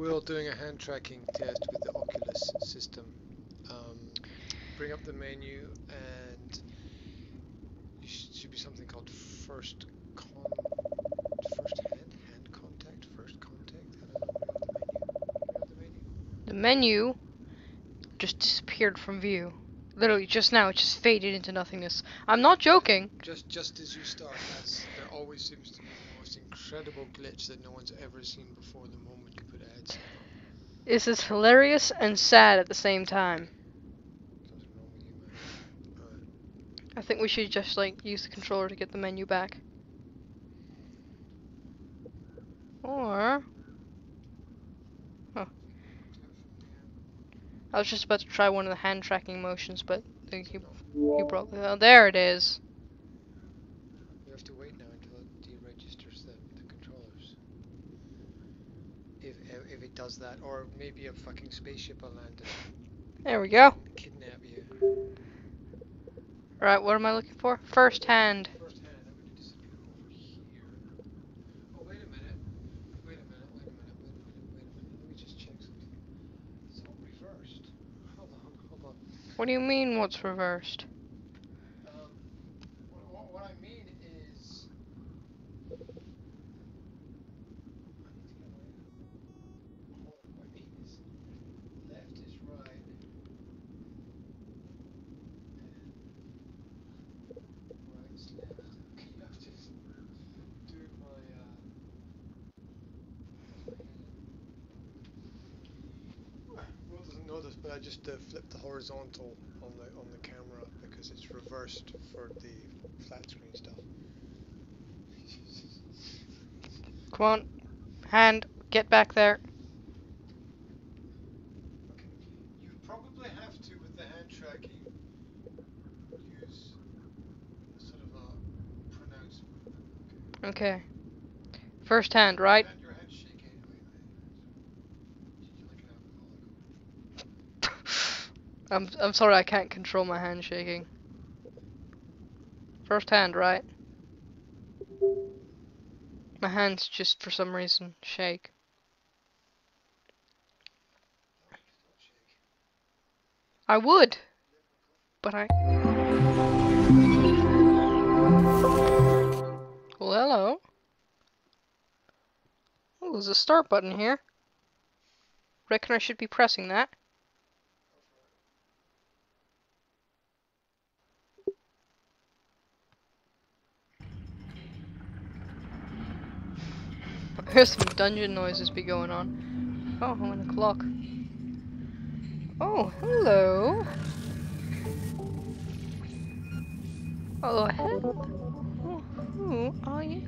Will doing a hand tracking test with the Oculus system. Um, bring up the menu and it sh- should be something called first con first hand hand contact first contact. I don't know. The menu. The menu. Just disappeared from view. Literally just now, it just faded into nothingness. I'm not joking. Just just as you start, there always seems to be the most incredible glitch that no one's ever seen before. The moment you put a headset on. This is hilarious and sad at the same time. You. I think we should just like use the controller to get the menu back. Or I was just about to try one of the hand tracking motions, but you he broke. Oh, there it is. We have to wait now until it deregisters the, the controllers. If, if if it does that, or maybe a fucking spaceship will land There we go. kidnap you. Right, what am I looking for? First hand. First hand, I'm going to disappear over here. Oh, wait a minute. Wait a minute, wait a minute, wait a minute, wait a minute. Let me just check something. It's all reversed. Hold on, hold on. What do you mean? What's reversed? Um, what, what, what I mean is. I need to get away. Hold on, what I mean is. Left is right. And. Right's left. Okay, I'm just doing my. Uh, Will doesn't know this, but I just flipped the horizontal on the on the camera because it's reversed for the flat screen stuff. Come on, hand, get back there. Okay. You probably have to with the hand tracking use sort of a pronounced. Okay. Okay. First hand, right? Hand- Your hand shake anyway. Did you like an alcoholic? I'm I'm sorry, I can't control my hand shaking. First hand, right? My hands just for some reason shake. I would, but I. Well, hello. Oh, there's a start button here. Reckon I should be pressing that. Hear some dungeon noises be going on. Oh, I'm in a clock. Oh, hello. Oh, hello. Oh, who are you?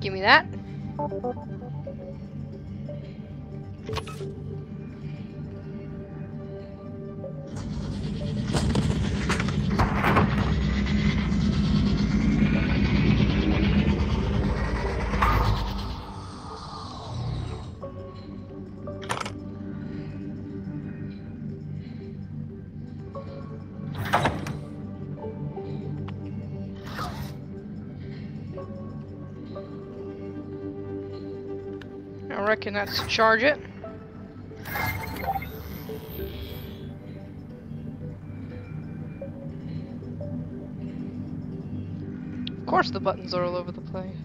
Give me that. I reckon that's to charge it. Of course the buttons are all over the place.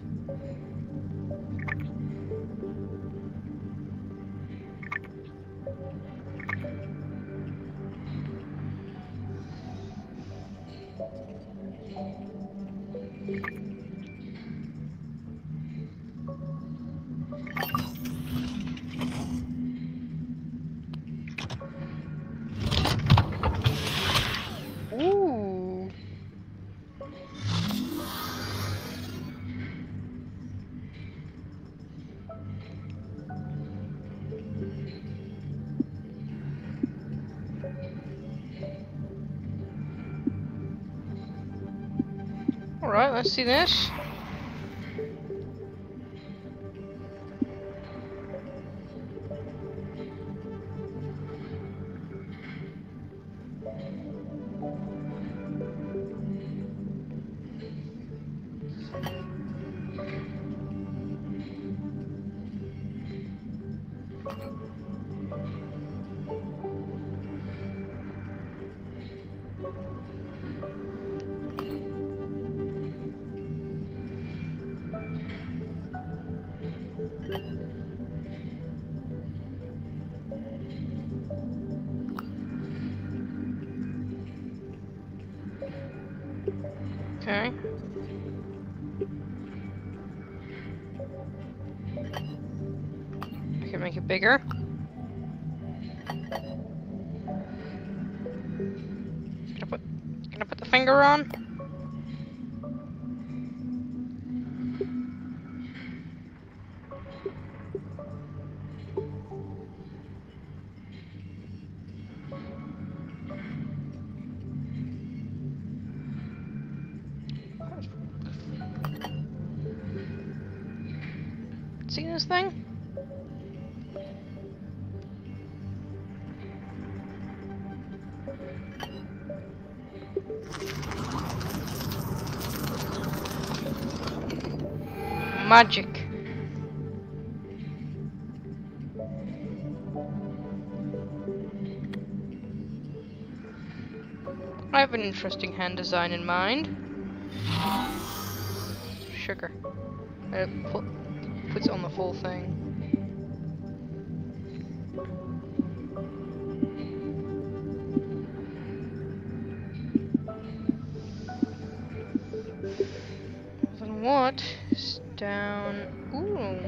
Alright, Bigger. Gonna put, gonna put the finger on. Magic. I have an interesting hand design in mind. Sugar. Uh, put, puts it on the full thing. Then what down? Ooh.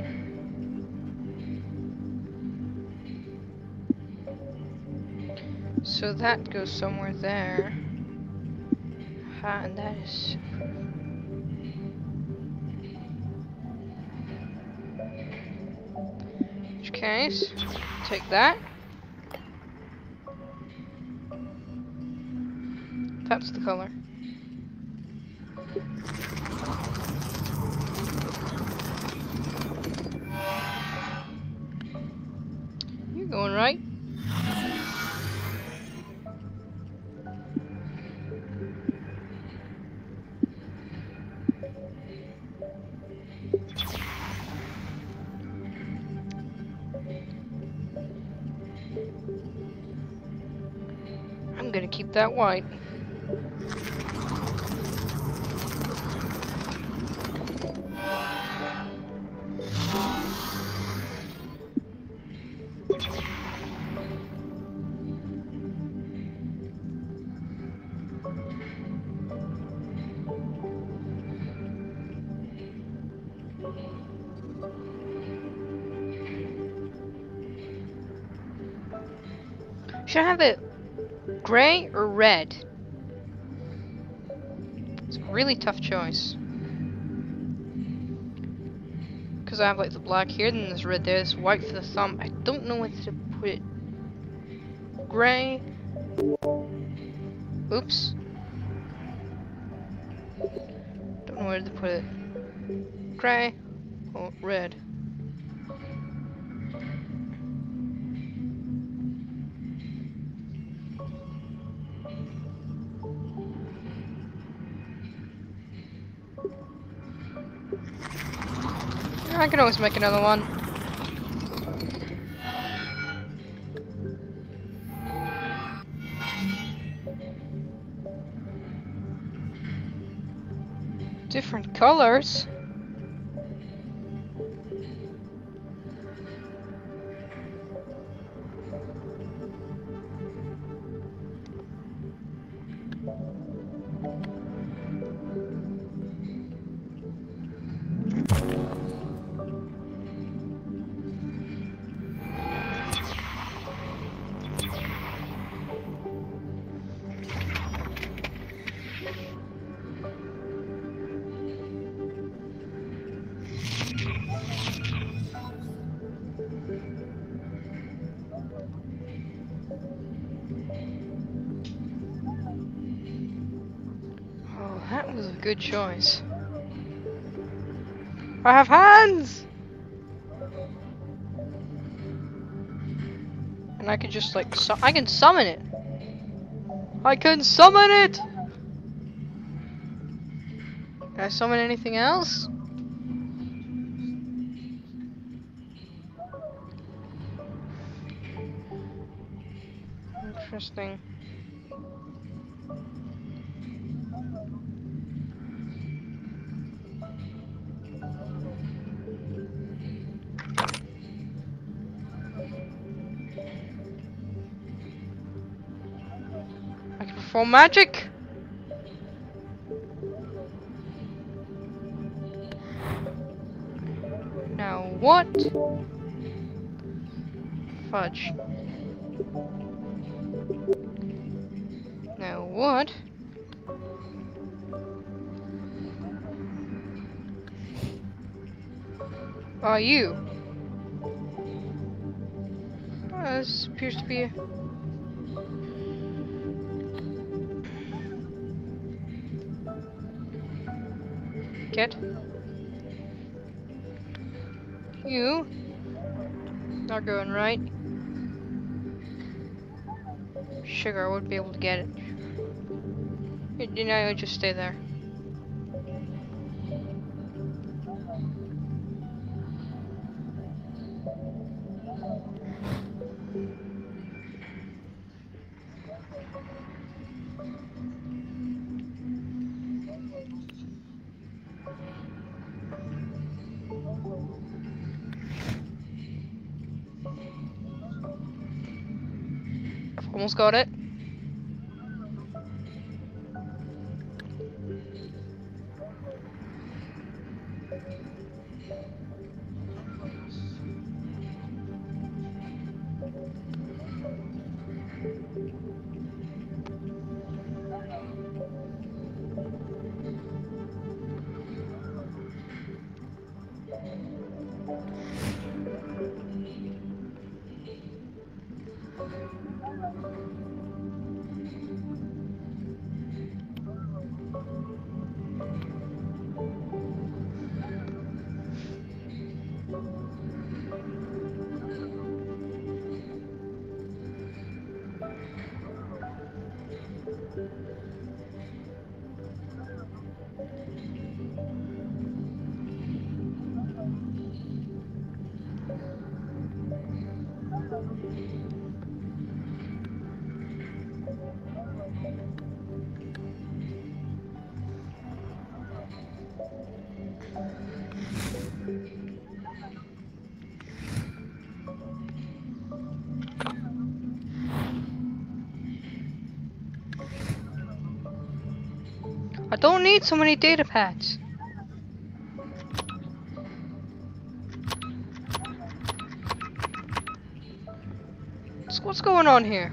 So that goes somewhere there. Ha, and that is. Which case, take that. That's the color. White. Should I have it gray or red? It's a really tough choice. Because I have like the black here, then there's red there, there's white for the thumb. I don't know whether to put it gray. Oops. Don't know where to put it. Gray or red. Can always make another one. Different colors. Good choice. I have hands! And I can just like, su I can summon it! I can summon it! Can I summon anything else? Interesting. for magic. Now what? Fudge. Now what? Are you? Oh, this appears to be Get. You are going right. Sugar, I would be able to get it. You you know, just stay there. Got it. Don't need so many data pads. So what's going on here?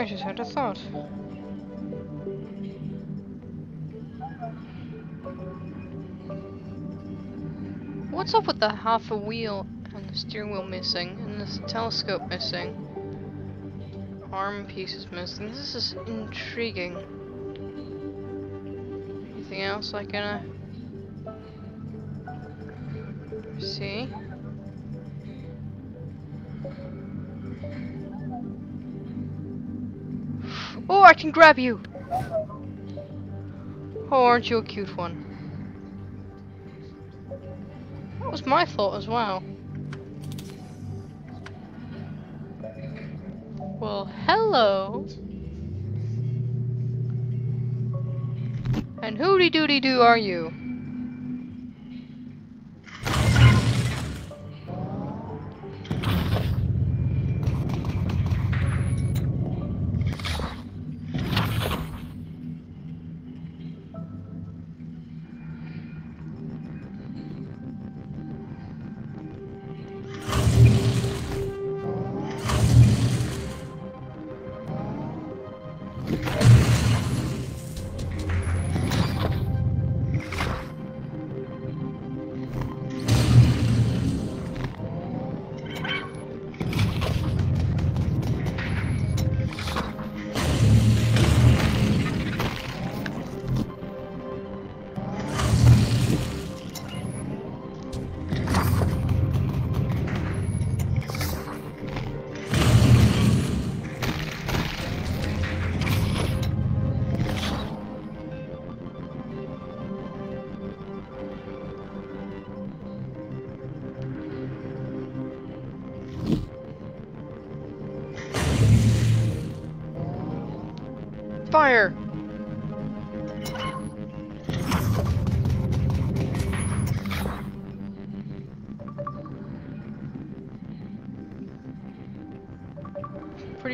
I just had a thought. What's up with the half a wheel and the steering wheel missing and this telescope missing? Arm pieces missing. This is intriguing. Anything else I can uh, can grab you! Oh, aren't you a cute one? That was my thought as well. Well, hello. And hooty doody doo are you?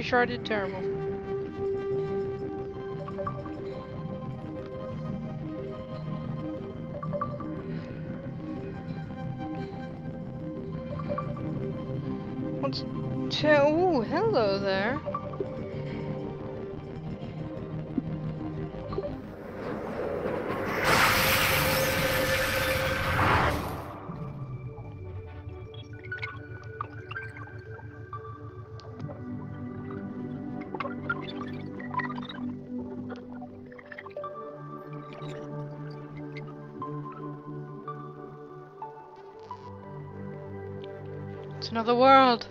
Sure I did terrible. What's... Ooh, hello there. Another world.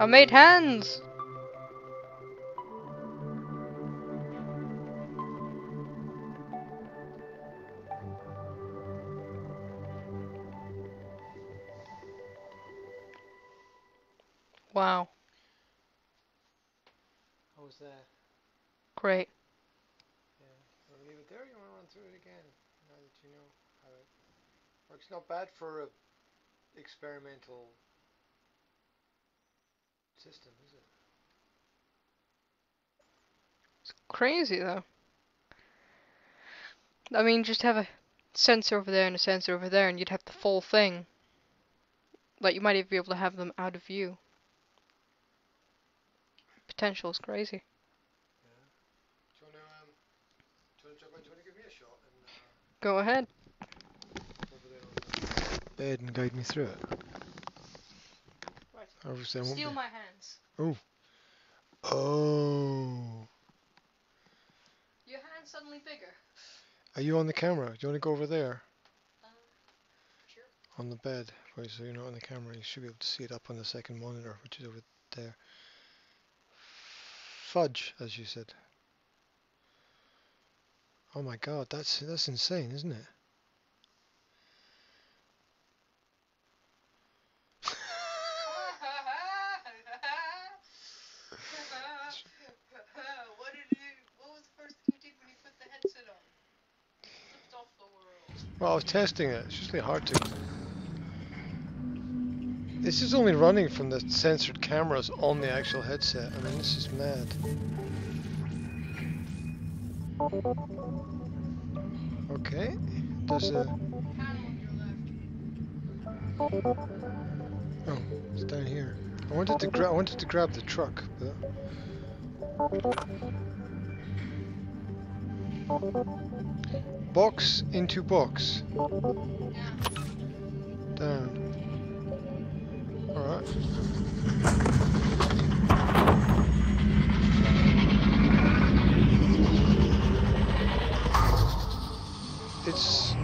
I made hands. For a experimental system, is it? It's crazy though. I mean, just have a sensor over there and a sensor over there, and you'd have the full thing. Like, you might even be able to have them out of view. Potential is crazy. Do to um, do you want to jump in? Do you want to give me a shot and uh, Go ahead. over there on the bed and guide me through it? Right. Obviously, I won't be. my hands. Oh. Oh. Your hands suddenly bigger. Are you on the camera? Do you want to go over there um, sure. on the bed? Right, so you're not on the camera. You should be able to see it up on the second monitor, which is over there. Fudge, as you said. Oh my god, that's that's insane, isn't it? what did you? What was the first thing you did when you put the headset on? Flipped off the world. Well, I was testing it. It's just really hard to. This is only running from the censored cameras on the actual headset. I mean, this is mad. Okay, there's a. Oh, it's down here. I wanted to grab. I wanted to grab the truck, but. Box into box. Down. Alright. It's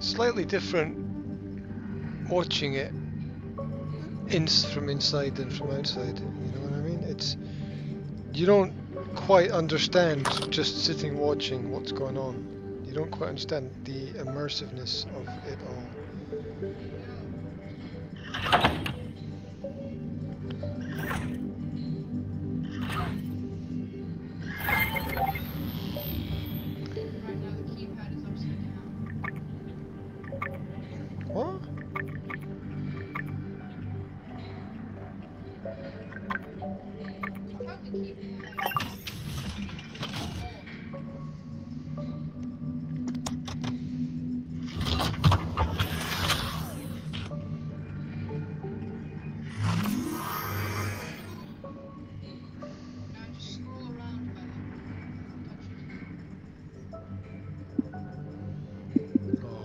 slightly different watching it ins from inside than from outside. You know what I mean? It's you don't quite understand just sitting watching what's going on. You don't quite understand the immersiveness of it all.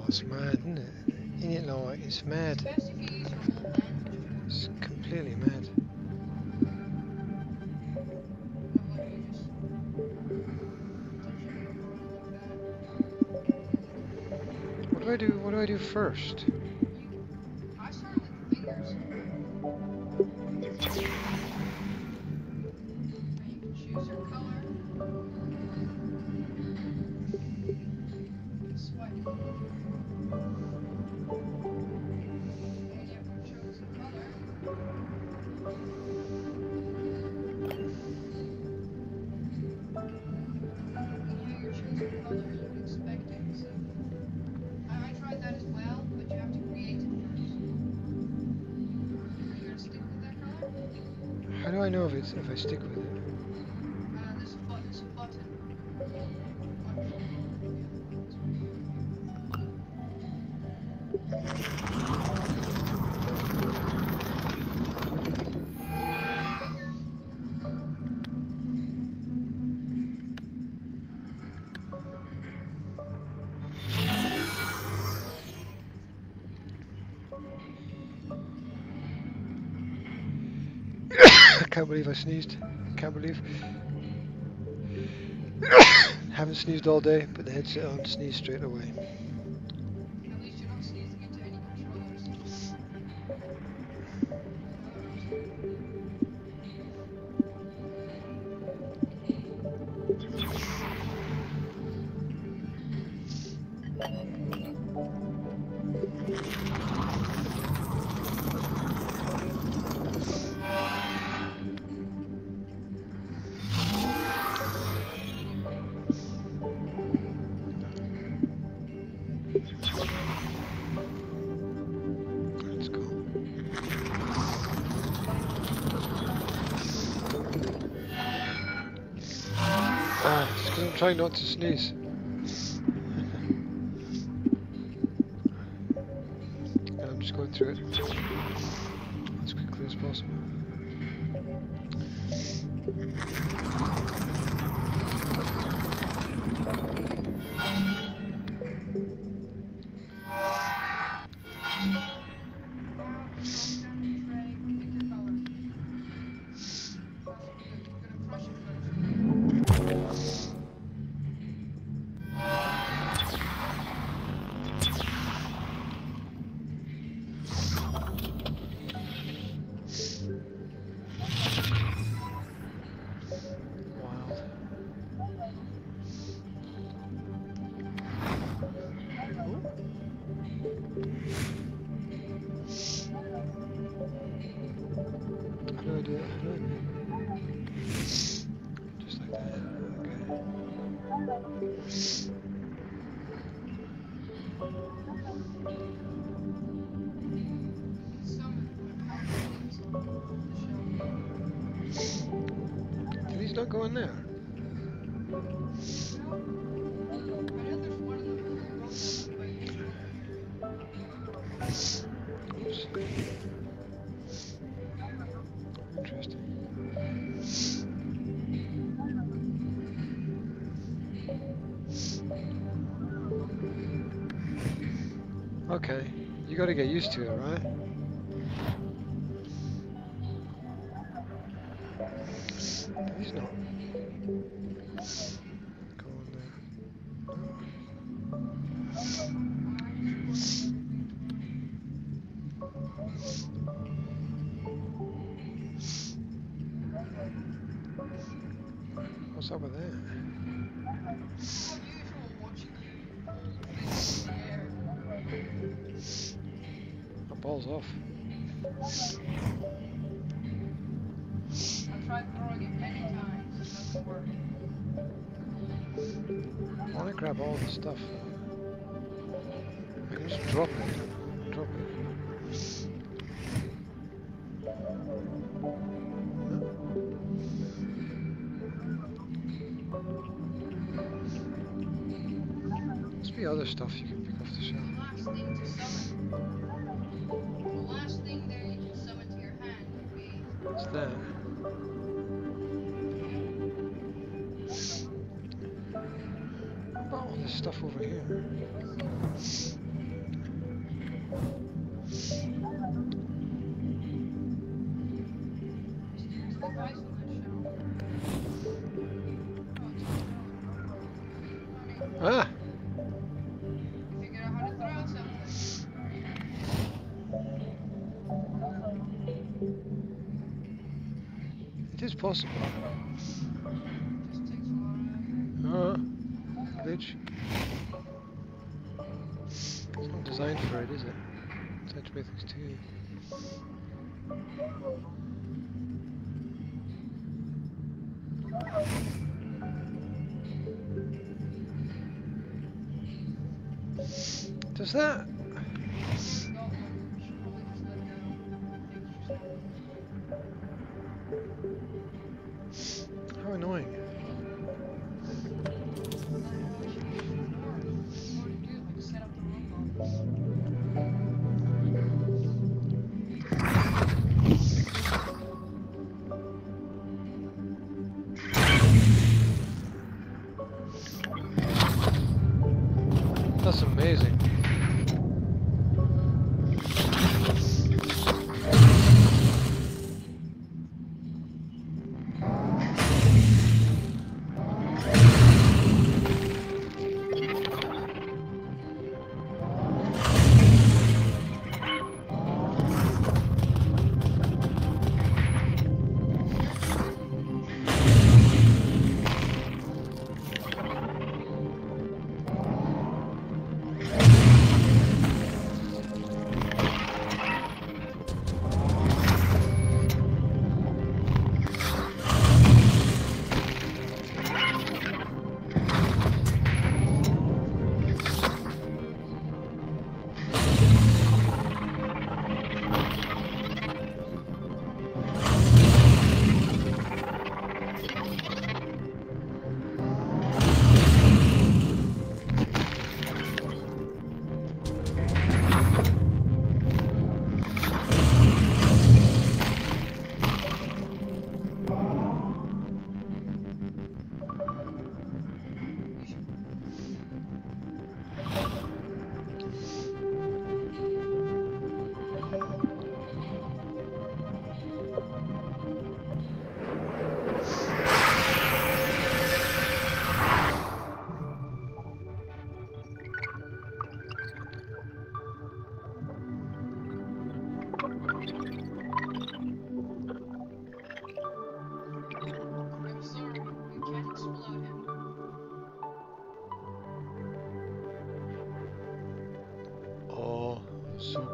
The it's mad, isn't it? Ain't it like it's mad. It's completely mad. What do I do? What do I do first? Can't believe I sneezed. Can't believe. Haven't sneezed all day, put the headset on, sneezed straight away. To sneeze. You gotta get used to it, right? He's not. What's up with that? Off. I tried throwing it many times. It doesn't work. I want to grab all the stuff. I can just drop it. Ah! It is possible. Lot Uh, glitch. Designed for it, is it? Touch Mythics 2. Does that?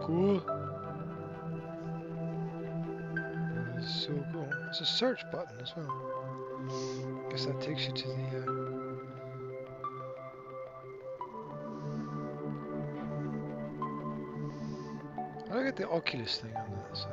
Cool. That's so cool. It's a search button as well. Guess that takes you to the. Uh... I get the Oculus thing on that. So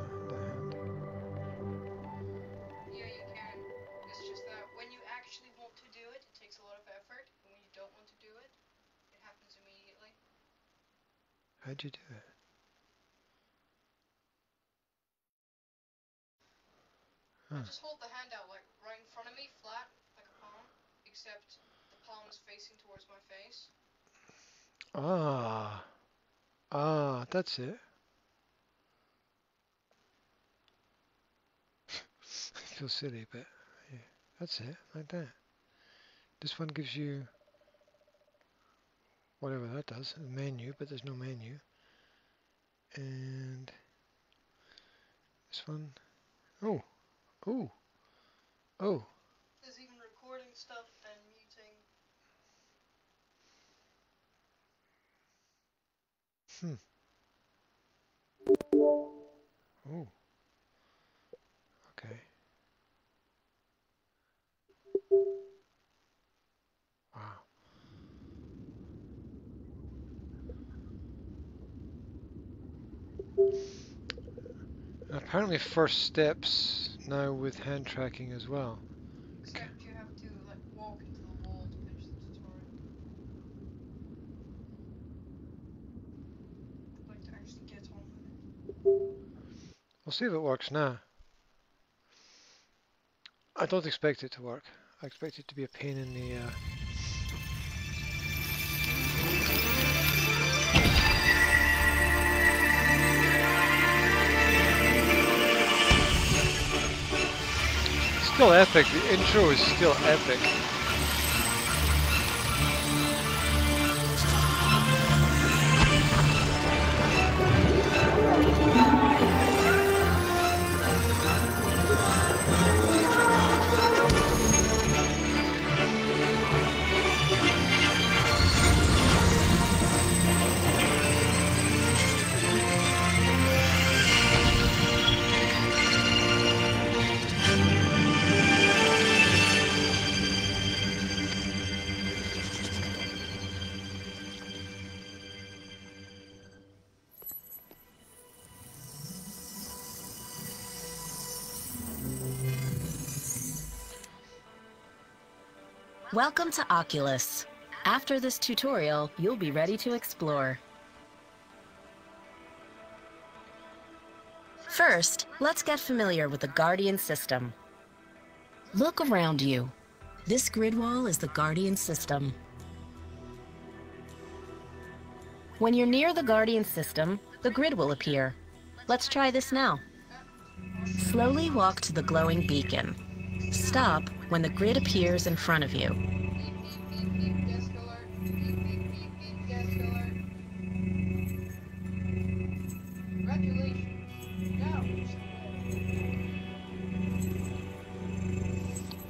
silly, but yeah, that's it, like that. This one gives you whatever that does, a menu, but there's no menu. And this one, oh, oh, oh, There's even recording stuff and muting. oh. Apparently first steps now with hand tracking as well. Except you have to like walk into the wall to finish the tutorial. Like to actually get on with it. We'll see if it works now. I don't expect it to work. I expect it to be a pain in the uh, Still epic. The intro is still epic. Welcome to Oculus. After this tutorial, you'll be ready to explore. First, let's get familiar with the Guardian system. Look around you. This grid wall is the Guardian system. When you're near the Guardian system, the grid will appear. Let's try this now. Slowly walk to the glowing beacon. Stop when the grid appears in front of you.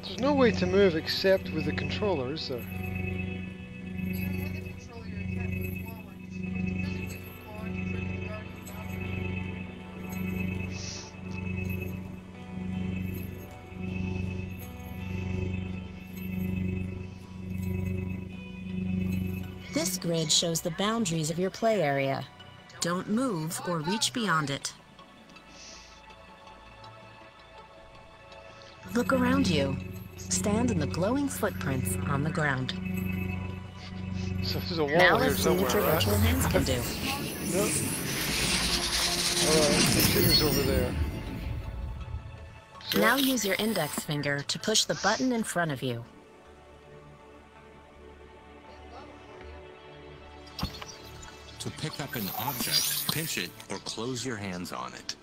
There's no way to move except with the controller, is there? Grid shows the boundaries of your play area. Don't move or reach beyond it. Look around you. Stand in the glowing footprints on the ground. So there's a wall now here let's what your right? virtual hands can do. No. Alright, computer's over there. So, Now use your index finger to push the button in front of you. To pick up an object, pinch it or close your hands on it.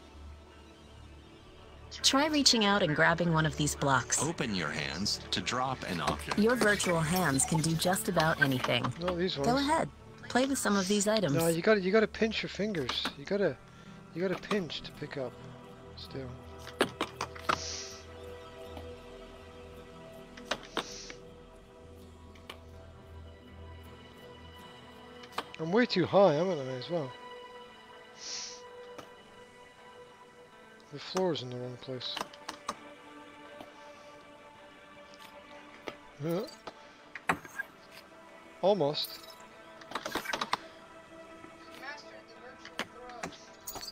Try reaching out and grabbing one of these blocks. Open your hands to drop an object. Your virtual hands can do just about anything. no, these ones. Go ahead. Play with some of these items. No, you gotta you gotta pinch your fingers. You gotta you gotta pinch to pick up. Still. I'm way too high, haven't I, as well? The floor's in the wrong place. Yeah. Almost.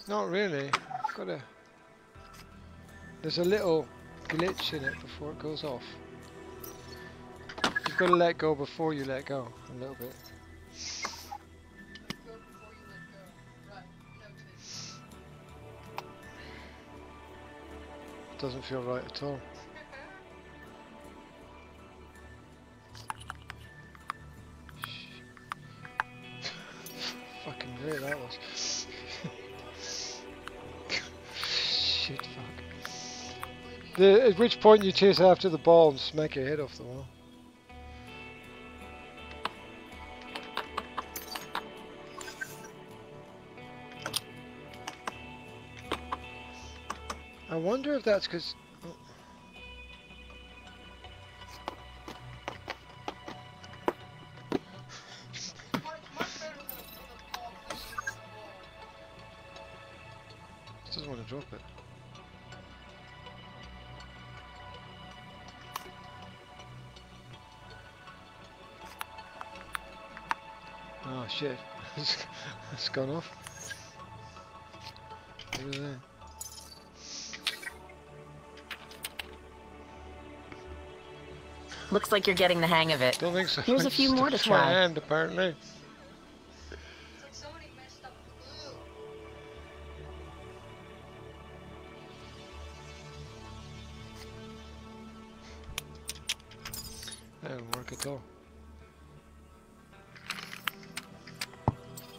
Not really. I've got to. There's a little glitch in it before it goes off. You've got to let go before you let go a little bit. Doesn't feel right at all. Fucking weird that was. Shit, fuck. The, at which point you chase after the ball and smack your head off the wall. I wonder if that's because. Doesn't want to drop it. Oh shit, it's gone off. Looks like you're getting the hang of it. Don't think so. Here's a few more to Stuck my try. hand apparently. That didn't work at all.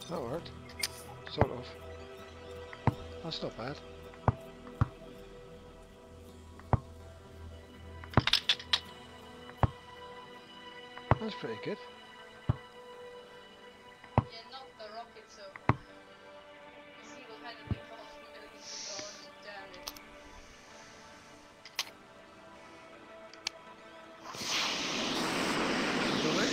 That worked. Sort of. That's not bad. That's pretty good. Alright.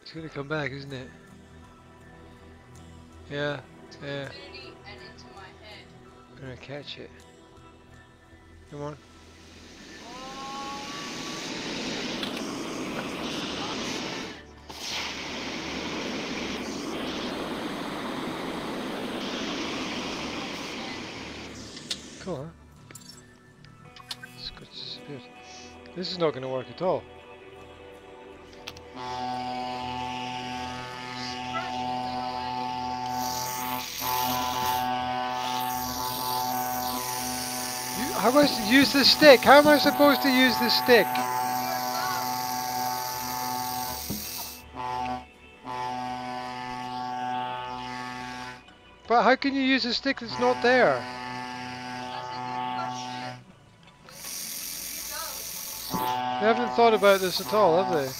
It's gonna come back, isn't it? Yeah, yeah. I'm gonna catch it. Come on. Is not going to work at all. How am I to use the stick? How am I supposed to use the stick? But how can you use a stick that's not there? They haven't thought about this at all, have they?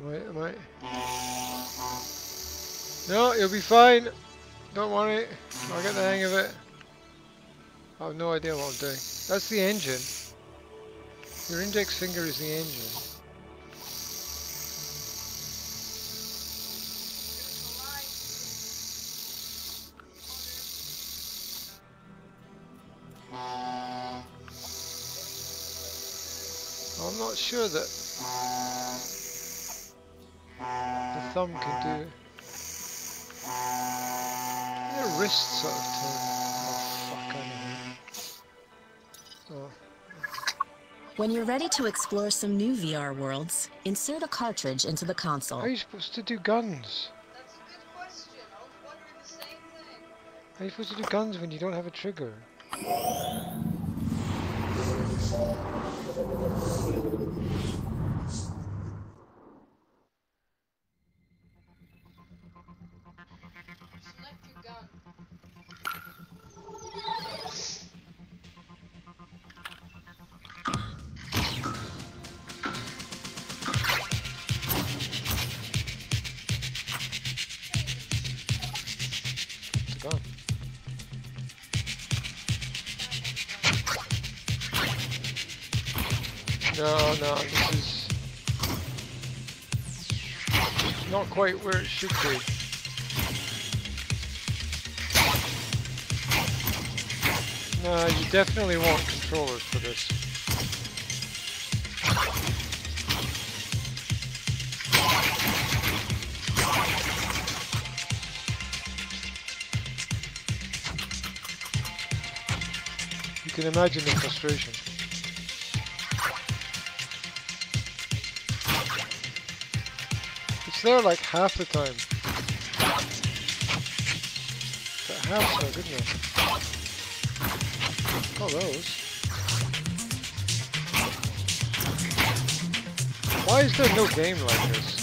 Wait, am I? No, you'll be fine. Don't worry. I'll get the hang of it. I have no idea what I'm doing. That's the engine. Your index finger is the engine. I'm not sure that the thumb can do. When you're ready to explore some new VR worlds, insert a cartridge into the How console. are you supposed to do guns? That's a good question. I was wondering the same thing. How are you supposed to do guns when you don't have a trigger? Quite where it should be. No, you definitely want controllers for this. You can imagine the frustration. It's there like half the time. Half's not good enough. Oh, those. Why is there no game like this?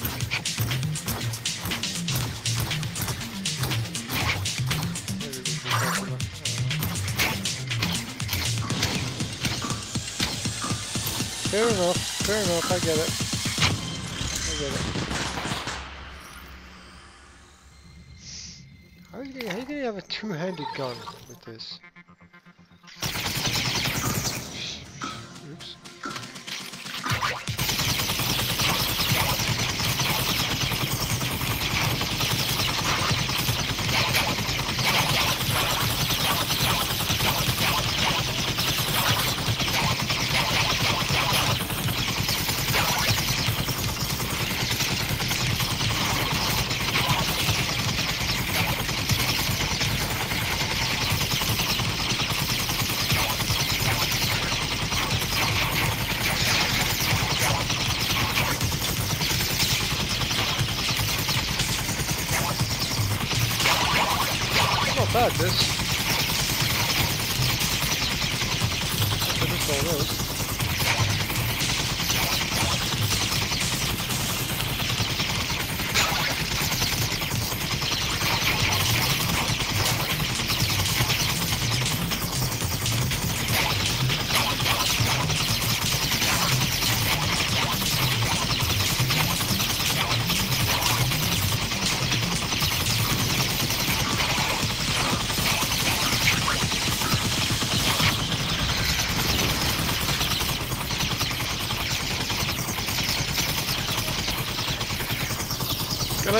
Fair enough, fair enough, I get it. I get it. How are you gonna, how you gonna have a two-handed gun with this? Not bad, this. I missed all.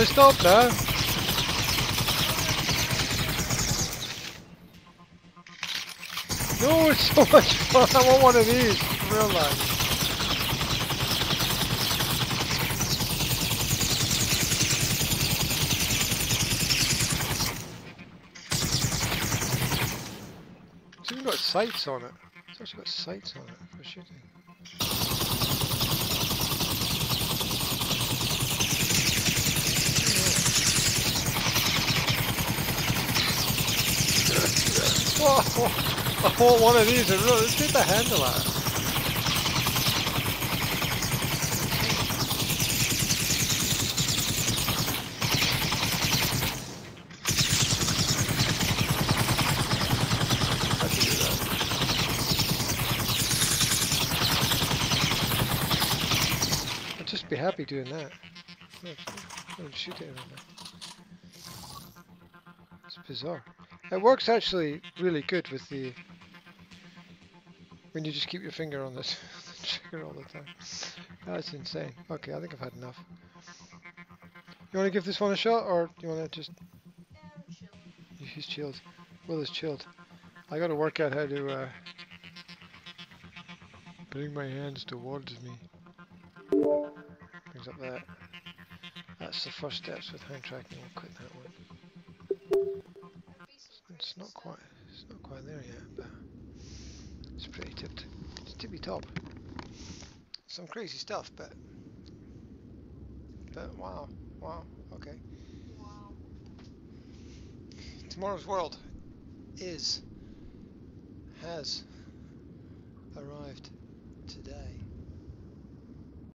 I stop now? No, it's so much fun. I want one of these. in Real life. It's even got sights on it. It's actually got sights on it I bought one of these. I really, let's get the handle out. I'd just be happy doing that. Would shoot it every It's bizarre. It works actually really good with the when you just keep your finger on the trigger all the time. That's insane. Okay, I think I've had enough. You want to give this one a shot, or you want to just? He's chilled. Will is chilled. I got to work out how to uh, bring my hands towards me. Brings up that. That's the first steps with hand tracking. We'll quit that one. It's not quite, it's not quite there yet, but it's pretty tipped. It's tippy top. Some crazy stuff, but, but wow, wow, okay. Wow. Tomorrow's world is, has arrived today.